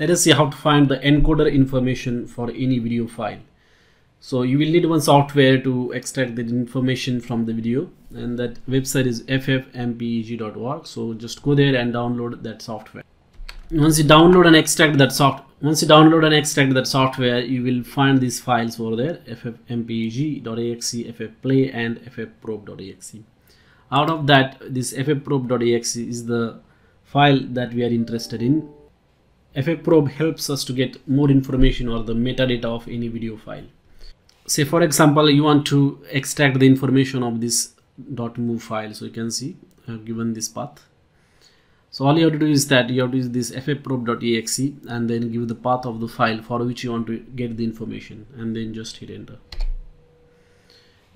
let us see how to find the encoder information for any video file. So you will need one software to extract the information from the video and that website is ffmpeg.org so just go there and download that software. Once you download and extract that soft once you download and extract that software you will find these files over there ffmpeg.exe ffplay and ffprobe.exe out of that this ffprobe.exe is the file that we are interested in. Ffprobe helps us to get more information or the metadata of any video file. Say for example you want to extract the information of this .mov file. So you can see I have given this path so all you have to do is that you have to use this ffprobe.exe and then give the path of the file for which you want to get the information and then just hit enter.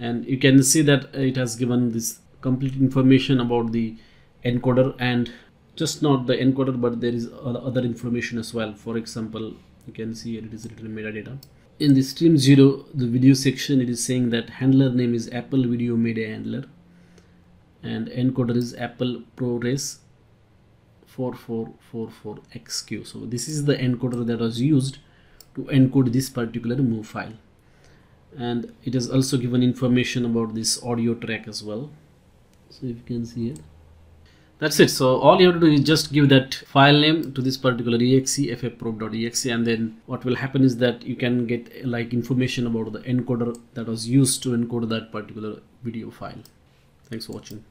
And you can see that it has given this complete information about the encoder and just not the encoder but there is other information as well. For example you can see here it is written metadata. In the stream 0 the video section it is saying that handler name is apple video media handler and encoder is apple ProRes 4444xq so this is the encoder that was used to encode this particular move file and it has also given information about this audio track as well so if you can see it that's it so all you have to do is just give that file name to this particular exe ffprobe.exe and then what will happen is that you can get like information about the encoder that was used to encode that particular video file thanks for watching